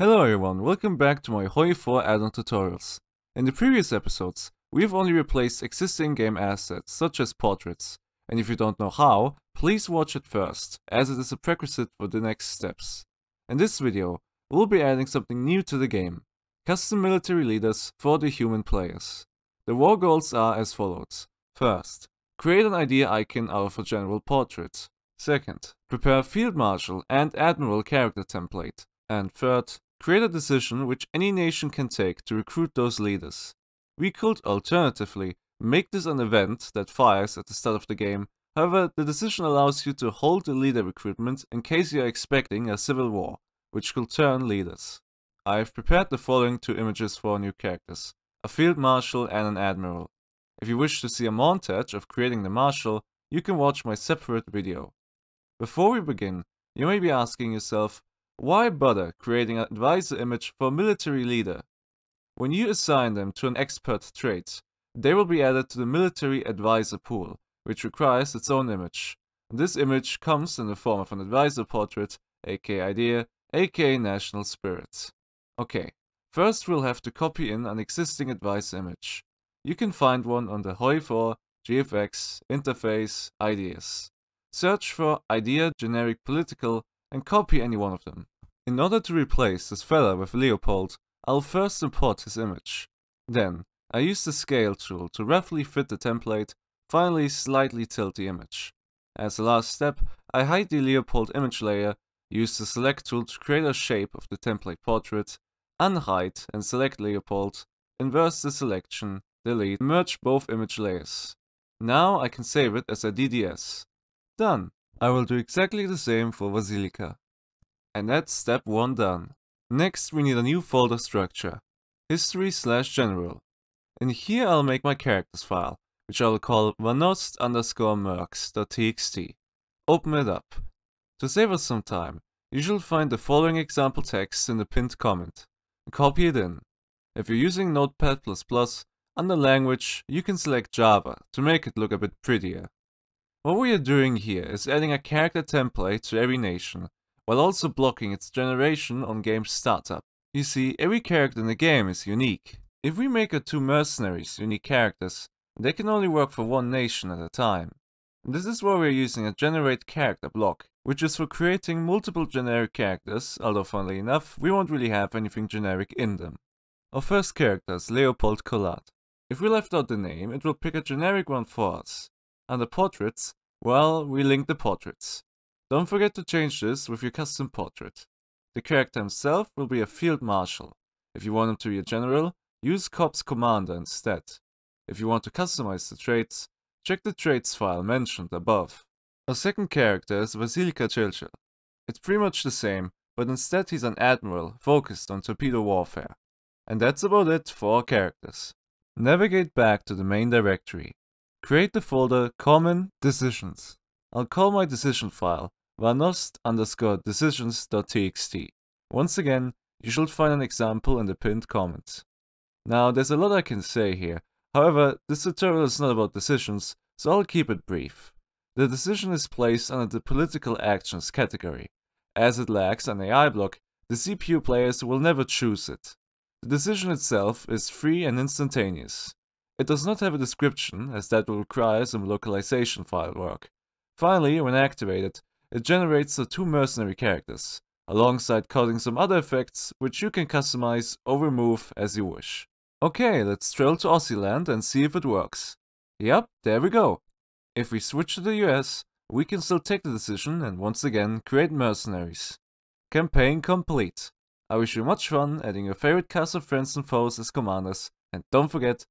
Hello everyone, welcome back to my Hoi 4 add-on tutorials. In the previous episodes, we've only replaced existing game assets such as portraits, and if you don't know how, please watch it first, as it is a prerequisite for the next steps. In this video, we'll be adding something new to the game, custom military leaders for the human players. The war goals are as follows. First, create an idea icon out of a general portrait. Second, prepare a field marshal and admiral character template. And third, create a decision which any nation can take to recruit those leaders. We could alternatively make this an event that fires at the start of the game, however the decision allows you to hold the leader recruitment in case you are expecting a civil war, which could turn leaders. I have prepared the following two images for new characters, a field marshal and an admiral. If you wish to see a montage of creating the marshal, you can watch my separate video. Before we begin, you may be asking yourself, why bother creating an advisor image for a military leader? When you assign them to an expert trait, they will be added to the military advisor pool, which requires its own image. This image comes in the form of an advisor portrait, aka idea, aka national spirit. Okay, first we'll have to copy in an existing advisor image. You can find one on the HOI4, GFX, interface, ideas. Search for idea generic political and copy any one of them. In order to replace this fella with Leopold, I'll first import his image. Then, I use the scale tool to roughly fit the template, finally slightly tilt the image. As a last step, I hide the Leopold image layer, use the select tool to create a shape of the template portrait, unhide and select Leopold, inverse the selection, delete, merge both image layers. Now I can save it as a DDS. Done. I will do exactly the same for Vasilika. And that's step 1 done. Next we need a new folder structure. History slash general. And here I'll make my characters file, which I will call varnost underscore mercs.txt. Open it up. To save us some time, you should find the following example text in the pinned comment. Copy it in. If you're using Notepad++, under language, you can select Java to make it look a bit prettier. What we are doing here is adding a character template to every nation, while also blocking its generation on game startup. You see, every character in the game is unique. If we make our two mercenaries unique characters, they can only work for one nation at a time. This is why we're using a generate character block, which is for creating multiple generic characters, although funnily enough, we won't really have anything generic in them. Our first character is Leopold Collard. If we left out the name, it will pick a generic one for us. Under portraits, well, we link the portraits. Don't forget to change this with your custom portrait. The character himself will be a field marshal. If you want him to be a general, use Corps Commander instead. If you want to customize the traits, check the traits file mentioned above. Our second character is Vasilika Chilchil. It's pretty much the same, but instead he's an admiral focused on torpedo warfare. And that's about it for our characters. Navigate back to the main directory. Create the folder common decisions. I'll call my decision file varnost underscore decisions.txt. Once again, you should find an example in the pinned comment. Now, there's a lot I can say here. However, this tutorial is not about decisions, so I'll keep it brief. The decision is placed under the political actions category. As it lacks an AI block, the CPU players will never choose it. The decision itself is free and instantaneous. It does not have a description, as that will require some localization file work. Finally, when activated, it generates the two mercenary characters, alongside causing some other effects which you can customize or remove as you wish. Okay, let's trail to Aussieland and see if it works. Yep, there we go. If we switch to the US, we can still take the decision and once again create mercenaries. Campaign complete. I wish you much fun adding your favorite cast of friends and foes as commanders, and don't forget